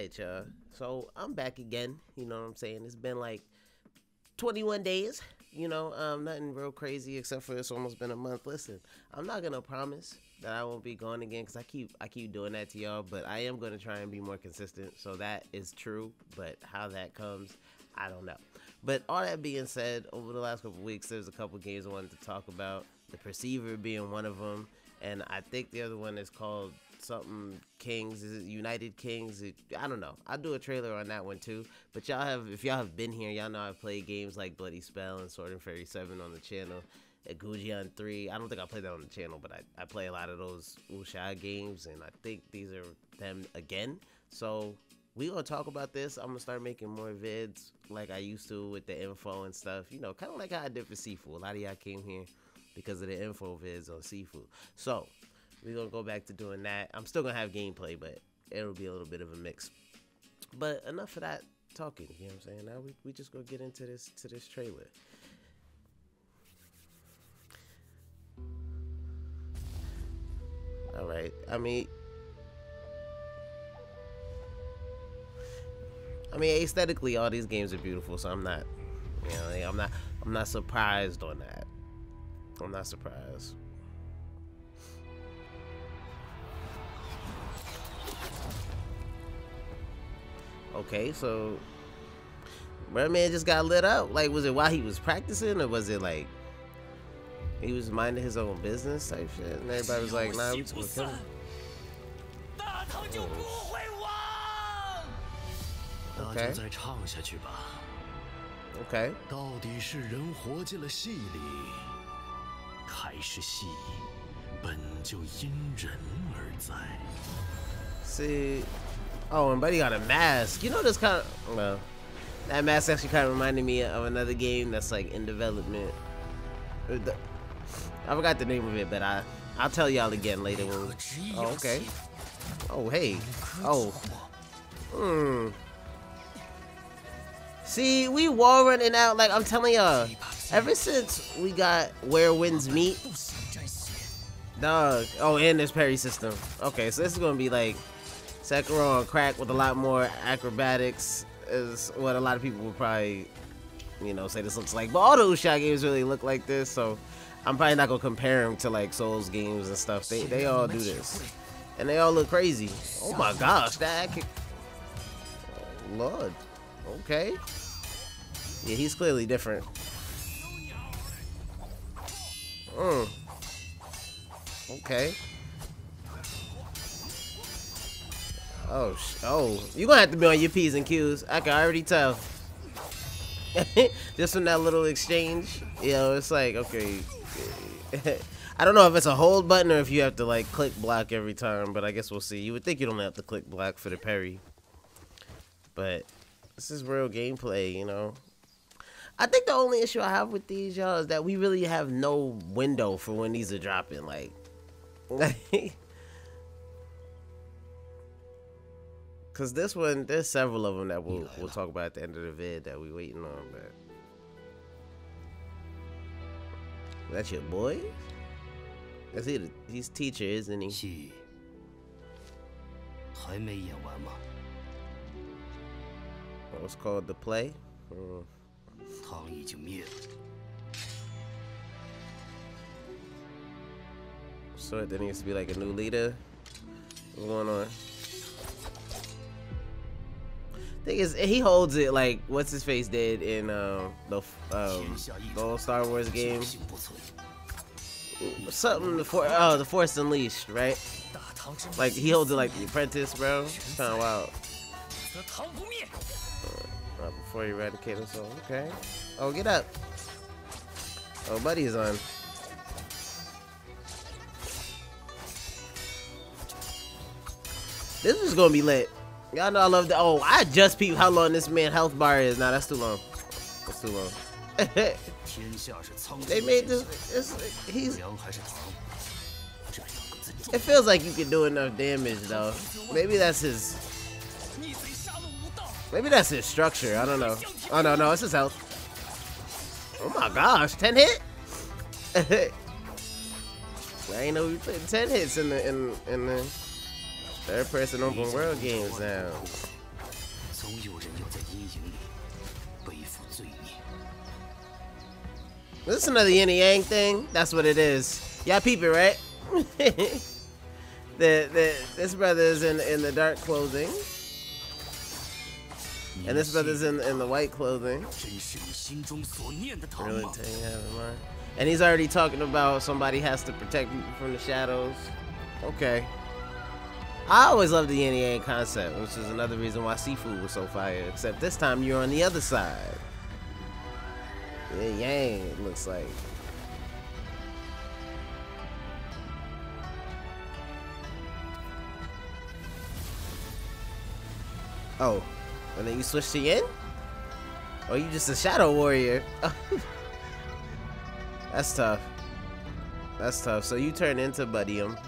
Alright, y'all. So I'm back again. You know what I'm saying? It's been like 21 days. You know, um, nothing real crazy except for it's almost been a month. Listen, I'm not gonna promise that I won't be going again because I keep I keep doing that to y'all, but I am gonna try and be more consistent. So that is true, but how that comes, I don't know. But all that being said, over the last couple weeks, there's a couple games I wanted to talk about. The Perceiver being one of them, and I think the other one is called something Kings. Is it United Kings? It, I don't know. I'll do a trailer on that one too. But y'all have, if y'all have been here, y'all know I've played games like Bloody Spell and Sword and Fairy 7 on the channel. Gujian 3. I don't think I played that on the channel, but I, I play a lot of those Wuxia games, and I think these are them again. So we gonna talk about this. I'm gonna start making more vids like I used to with the info and stuff. You know, kind of like how I did for Sifu. A lot of y'all came here because of the info vids on Sifu. So we're gonna go back to doing that. I'm still gonna have gameplay, but it'll be a little bit of a mix. But enough of that talking. You know what I'm saying? Now we we just gonna get into this to this trailer. All right. I mean. I mean, aesthetically, all these games are beautiful, so I'm not, you know, I'm not, I'm not surprised on that. I'm not surprised. Okay, so Birdman just got lit up. Like, was it while he was practicing, or was it like he was minding his own business type shit? And everybody was like, "Nah, we just gonna kill him." Okay. Okay. 到底是人活进了戏里，还是戏本就因人而在？ See, oh, and Buddy got a mask. You know, this kind of well, that mask actually kind of reminded me of another game that's like in development. Uh, I forgot the name of it, but I I'll tell y'all again later. When, oh, okay. Oh, hey. Oh. Hmm. See, we wall running out. Like I'm telling y'all, ever since we got Where Winds Meet, dog. Oh, and this parry system. Okay, so this is gonna be like Sekiro on crack with a lot more acrobatics. Is what a lot of people would probably, you know, say this looks like. But all those shot games really look like this, so I'm probably not gonna compare them to like Souls games and stuff. They they all do this, and they all look crazy. Oh my gosh, that kick. Oh, Lord. Okay. Yeah, he's clearly different. Mm. Okay. Oh, oh, you gonna have to be on your P's and Q's. I can already tell. Just from that little exchange, you know, it's like, okay. I don't know if it's a hold button or if you have to like click block every time, but I guess we'll see. You would think you don't have to click block for the parry. But this is real gameplay, you know. I think the only issue I have with these, y'all, is that we really have no window for when these are dropping. Like, because this one, there's several of them that we'll we'll talk about at the end of the vid that we waiting on. But that's your boy. That's he. the- He's teacher, isn't he? 戏还没演完吗？ What's called the play? Mm. 唐已经灭了， So there needs to be like a new leader. What's going on? thing is, he holds it like what's his face did in the um, the old um, Star Wars game. Something for oh the Force Unleashed, right? Like he holds it like The Apprentice, bro. It's kind of wild. Uh, uh before you eradicate himself, okay. Oh, get up. Oh, buddy's on. This is gonna be lit. Y'all know I love the Oh, I just peeped how long this man health bar is. Nah, that's too long. That's too long. they made this. It's, he's. It feels like you can do enough damage though. Maybe that's his. Maybe that's his structure. I don't know. Oh no, no, it's his health. Oh my gosh, ten hit. I ain't know we put ten hits in the in in the. Third person open world games now. Is this another yin and yang thing? That's what it is. Y'all peep it, right? the, the, this brother is in, in the dark clothing. And this brother's in, in the white clothing. Really and he's already talking about somebody has to protect people from the shadows. Okay. I always loved the yin concept, which is another reason why Sifu was so fire. Except this time you're on the other side. Yin yang, it looks like. Oh, and then you switch to yin? Or you just a shadow warrior? That's tough. That's tough. So you turn into Buddyum.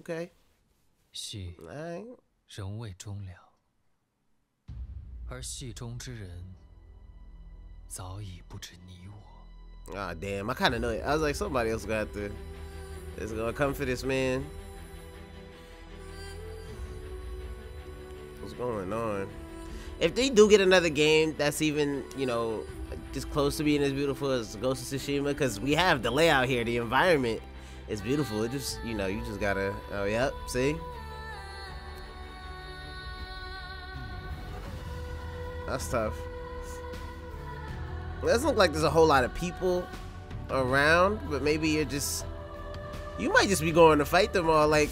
Okay. 戏 Alright. 仍未终了，而戏中之人早已不止你我。 Ah, damn. I kind of know it. I was like, somebody else gonna have to. Is gonna come for this man. What's going on? If they do get another game that's even, you know, just close to being as beautiful as Ghost of Tsushima, because we have the layout here, the environment is beautiful. It just, you know, you just gotta. Oh, yep. See. That's tough. It doesn't look like there's a whole lot of people around, but maybe you're just you might just be going to fight them all like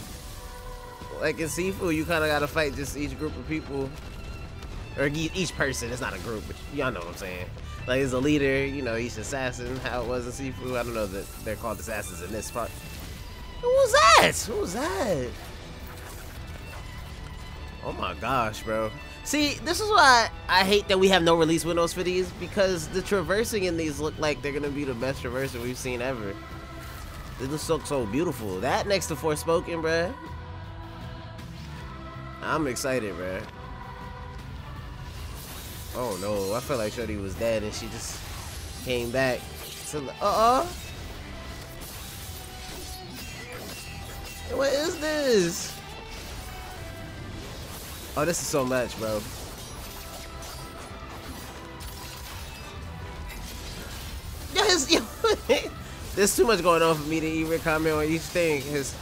like in Sifu, you kind of got to fight just each group of people or each person. It's not a group, but y'all know what I'm saying. Like as a leader, you know, each assassin, how it was in Sifu. I don't know that they're called assassins in this part. Who was that? Who was that? Oh my gosh, bro. See, this is why I hate that we have no release windows for these because the traversing in these look like they're gonna be the best traversing we've seen ever. They just look so beautiful. That next to Forspoken, bruh. I'm excited, bruh. Oh no, I felt like Shorty was dead and she just came back. So, uh-uh. What is this? Oh, this is so much, bro. Yes, there's too much going on for me to even comment on each thing. His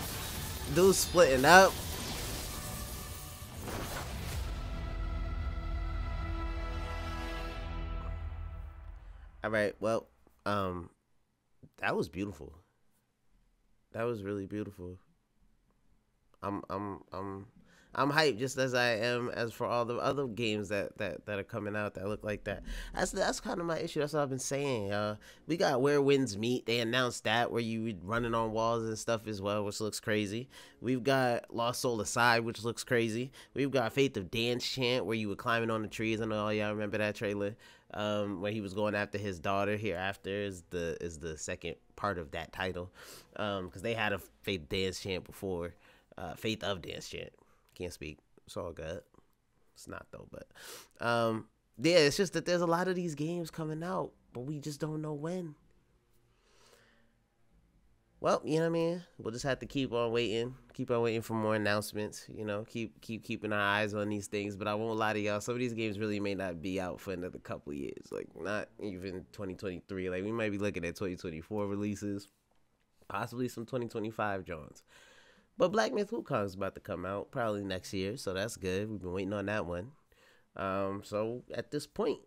dude's splitting up. All right, well, um, that was beautiful. That was really beautiful. I'm, I'm, I'm. I'm hyped just as I am as for all the other games that, that, that are coming out that look like that. That's that's kind of my issue. That's what I've been saying. Uh, we got Where Winds Meet. They announced that where you running on walls and stuff as well, which looks crazy. We've got Lost Soul Aside, which looks crazy. We've got Faith of Danschant, where you were climbing on the trees. I know all y'all remember that trailer. Um, where he was going after his daughter. Hereafter is the is the second part of that title. Um, because they had a Faith Danschant before. Uh, Faith of Danschant. Can't speak. It's all good. It's not though, but um, yeah, it's just that there's a lot of these games coming out, but we just don't know when. Well, you know what I mean. We'll just have to keep on waiting, keep on waiting for more announcements. You know, keep keep keeping our eyes on these things. But I won't lie to y'all. Some of these games really may not be out for another couple years. Like not even 2023. Like we might be looking at 2024 releases, possibly some 2025 Johns. But Black Myth Wukong's about to come out probably next year, so that's good. We've been waiting on that one. Um, so at this point,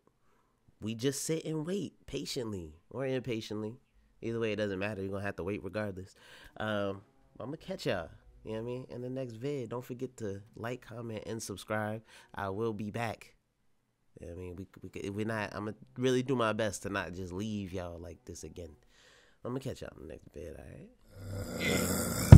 we just sit and wait patiently or impatiently. Either way, it doesn't matter. You're gonna have to wait regardless. Um, I'm gonna catch y'all. You know what I mean? In the next vid, don't forget to like, comment, and subscribe. I will be back. You know what I mean, we we we're not. I'm gonna really do my best to not just leave y'all like this again. I'm gonna catch y'all in the next vid. All right.